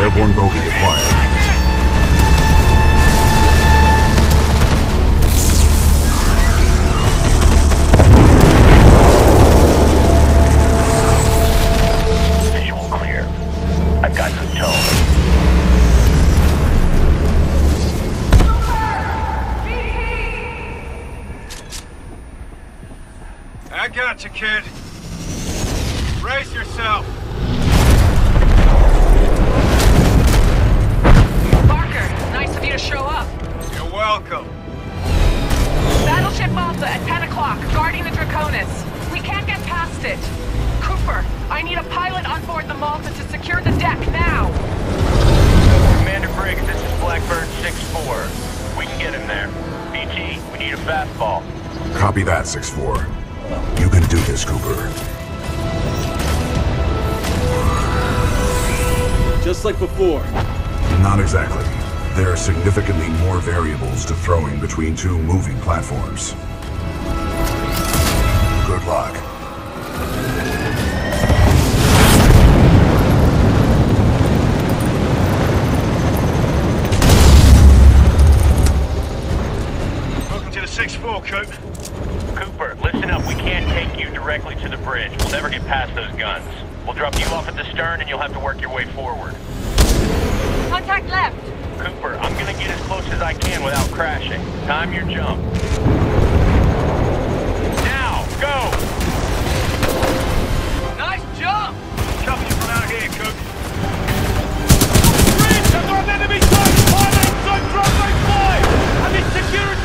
Airborne bogey acquired. That, 6-4. You can do this, Cooper. Just like before. Not exactly. There are significantly more variables to throwing between two moving platforms. Good luck. Welcome to the 6-4, Coop. Cooper. We can't take you directly to the bridge. We'll never get past those guns. We'll drop you off at the stern and you'll have to work your way forward. Contact left. Cooper, I'm gonna get as close as I can without crashing. Time your jump. Now, go! Nice jump! You from out here, Coop. Bridge! I've got an enemy sight! Pilot on runway 5! I need security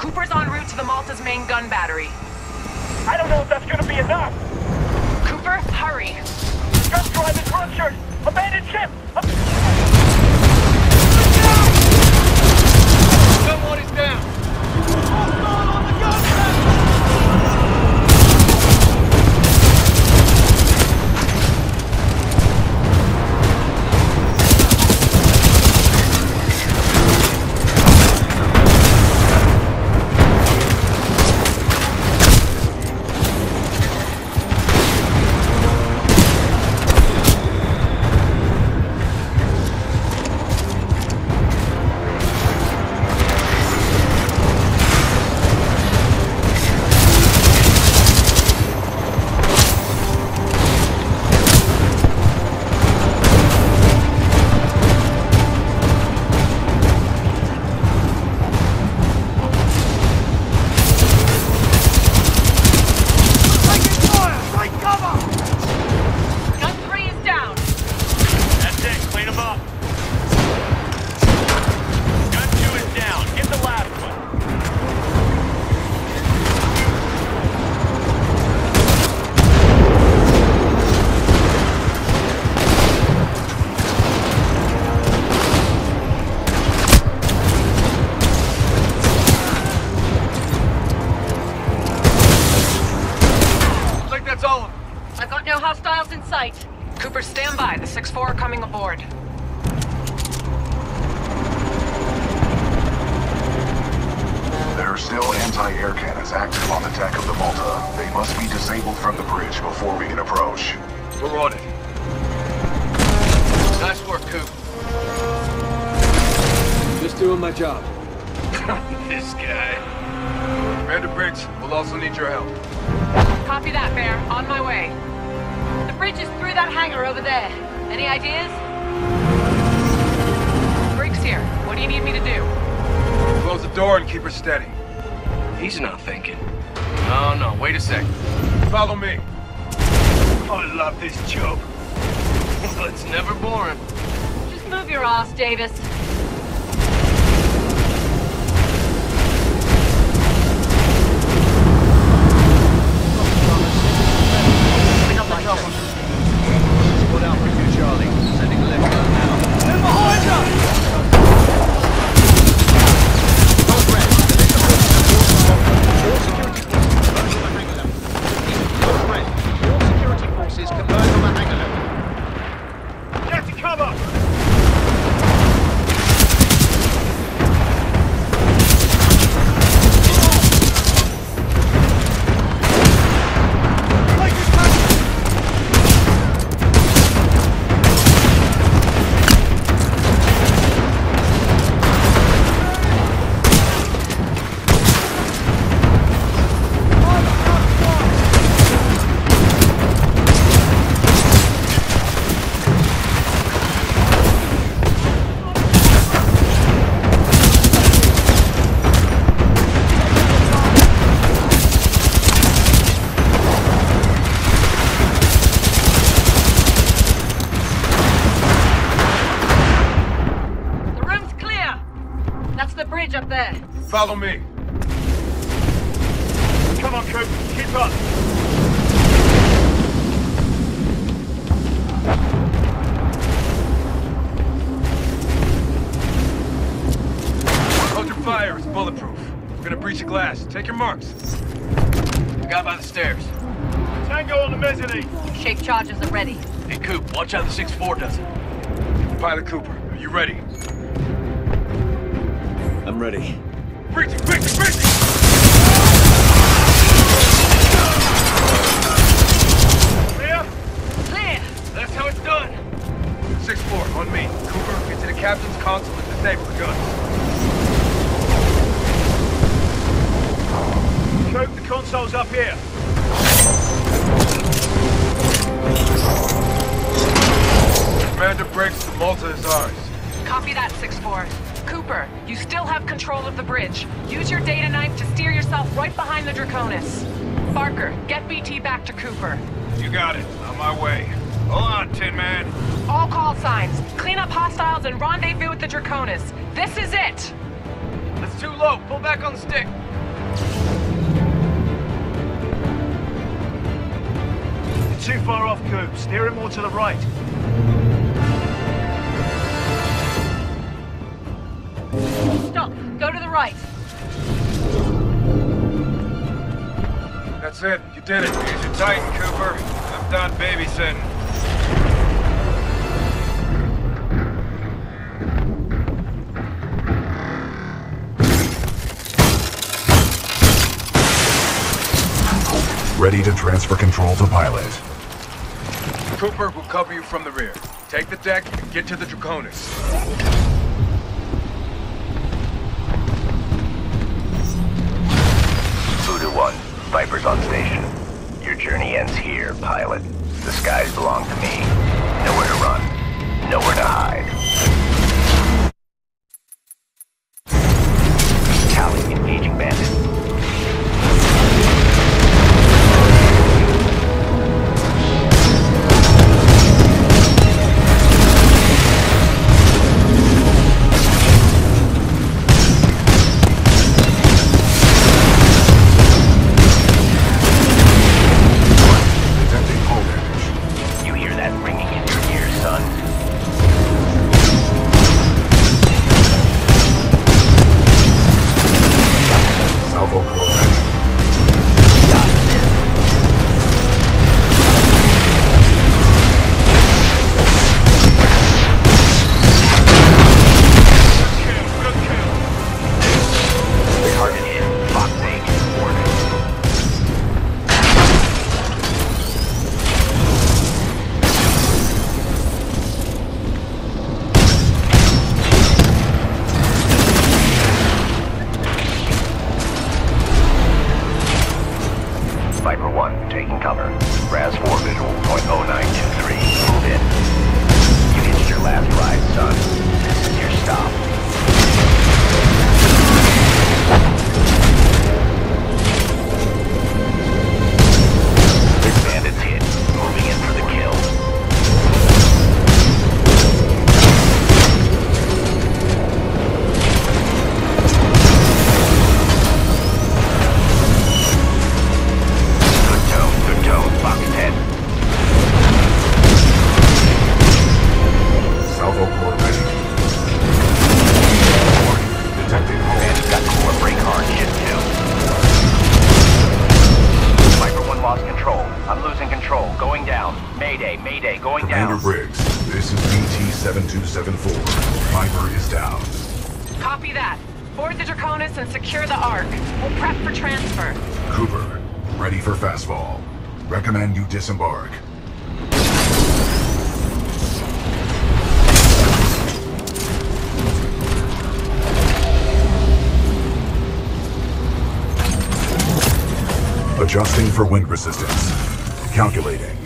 Cooper's en route to the Malta's main gun battery. I don't know if that's gonna be enough! Cooper, hurry. Gun drive is ruptured! Abandoned ship! Ab- Gun one is down. Cooper, stand by. The 6-4 are coming aboard. There are still anti-air cannons active on the deck of the Malta. They must be disabled from the bridge before we can approach. We're on it. Nice work, Coop. Just doing my job. this guy. Commander Briggs, we'll also need your help. Copy that, Bear. On my way. The bridge is through that hangar over there. Any ideas? Briggs here. What do you need me to do? Close the door and keep her steady. He's not thinking. Oh no, wait a sec. Follow me. I love this job. it's never boring. Just move your ass, Davis. Cover! Follow me. Come on, Coop. Keep up. Hold your fire. It's bulletproof. We're gonna breach the glass. Take your marks. The guy by the stairs. Tango on the mezzanine. Shape charges are ready. Hey Coop, watch how the 6-4 does it. Pilot Cooper, are you ready? I'm ready. Clear? Clear. That's how it's done. 6-4, on me. Cooper, get to the captain's console and disable the guns. The console's up here. Commander Briggs, the Malta is ours. Copy that, 6-4. Cooper, you still have control of the bridge. Use your data knife to steer yourself right behind the Draconis. Barker, get BT back to Cooper. You got it. On my way. Hold on, Tin Man. All call signs. Clean up hostiles and rendezvous with the Draconis. This is it! That's too low. Pull back on the stick. You're too far off, Coop. Steer him more to the right. Go to the right. That's it. You did it. Use your Titan, Cooper. I'm done babysitting. Ready to transfer control to pilot. Cooper will cover you from the rear. Take the deck and get to the Draconis. Viper's on station. Your journey ends here, pilot. The skies belong to me. Nowhere to run. Nowhere to hide. Recommend you disembark. Adjusting for wind resistance. Calculating.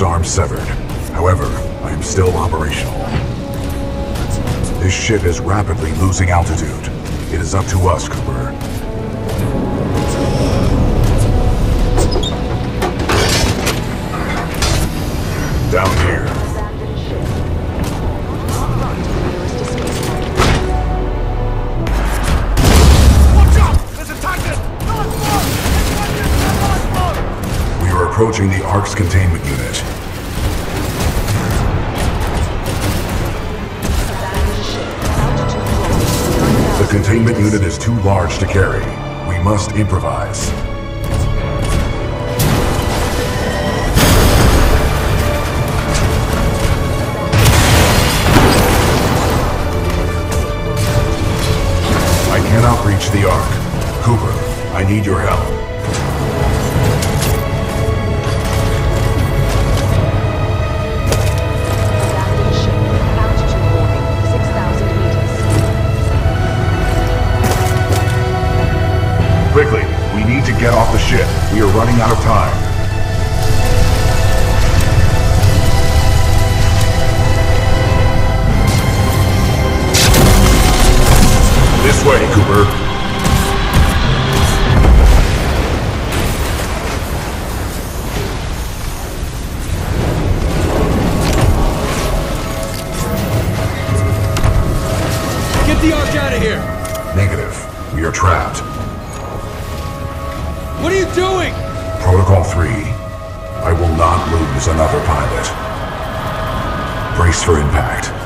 Left arm severed. However, I am still operational. This ship is rapidly losing altitude. It is up to us, Cooper. Down approaching the Ark's containment unit. The containment unit is too large to carry. We must improvise. I cannot reach the Ark. Cooper, I need your help. Are trapped. What are you doing? Protocol 3. I will not lose another pilot. Brace for impact.